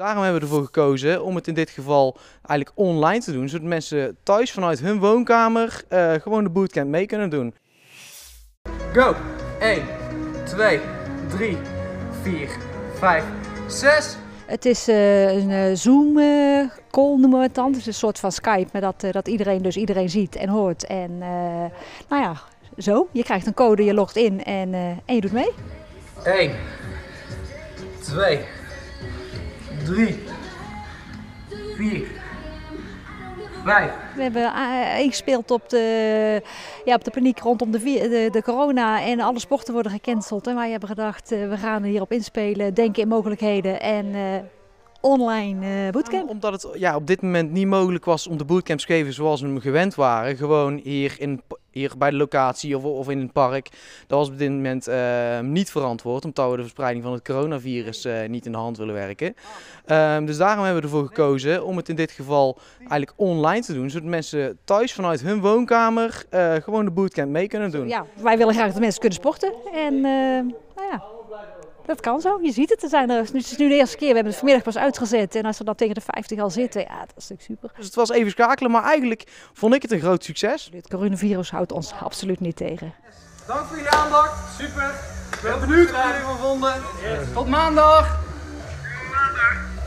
Daarom hebben we ervoor gekozen om het in dit geval eigenlijk online te doen, zodat mensen thuis vanuit hun woonkamer uh, gewoon de bootcamp mee kunnen doen. Go! 1, 2, 3, 4, 5, 6. Het is uh, een uh, Zoom-call noemen we het dan. Het is een soort van Skype, maar dat, dat iedereen dus iedereen ziet en hoort. En nou ja, zo. Je krijgt een code, je logt in en, en je doet mee. 1, 2, 3, 4, 5. We hebben ingespeeld op de, ja, op de paniek rondom de, de, de corona en alle sporten worden gecanceld. En wij hebben gedacht, we gaan hierop inspelen, denken in mogelijkheden en online uh, bootcamp? Omdat het ja, op dit moment niet mogelijk was om de bootcamps te geven zoals we hem gewend waren. Gewoon hier, in, hier bij de locatie of, of in het park. Dat was op dit moment uh, niet verantwoord. Omdat we de verspreiding van het coronavirus uh, niet in de hand willen werken. Um, dus daarom hebben we ervoor gekozen om het in dit geval eigenlijk online te doen. Zodat mensen thuis vanuit hun woonkamer gewoon de bootcamp mee kunnen doen. Ja, wij willen graag dat mensen kunnen sporten. En nou ja, dat kan zo, je ziet het. Er zijn er, het is nu de eerste keer, we hebben het vanmiddag pas uitgezet. En als we dan tegen de 50 al zitten, ja, dat is natuurlijk super. Dus het was even schakelen, maar eigenlijk vond ik het een groot succes. Het coronavirus houdt ons absoluut niet tegen. Dank voor jullie aandacht, super. Ik ben benieuwd wat jullie ervan vonden. Tot maandag. Tot maandag. Tot maandag.